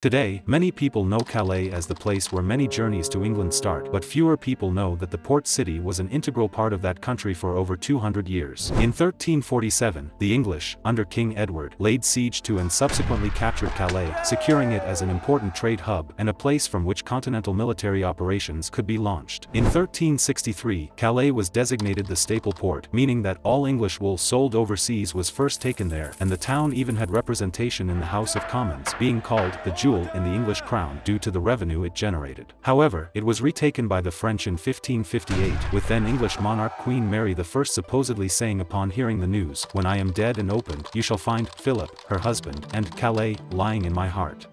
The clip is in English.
Today, many people know Calais as the place where many journeys to England start but fewer people know that the port city was an integral part of that country for over 200 years. In 1347, the English, under King Edward, laid siege to and subsequently captured Calais, securing it as an important trade hub and a place from which continental military operations could be launched. In 1363, Calais was designated the staple port, meaning that all English wool sold overseas was first taken there and the town even had representation in the House of Commons, being called the jewel in the English crown due to the revenue it generated. However, it was retaken by the French in 1558, with then English monarch Queen Mary I supposedly saying upon hearing the news, When I am dead and opened, you shall find Philip, her husband, and Calais, lying in my heart.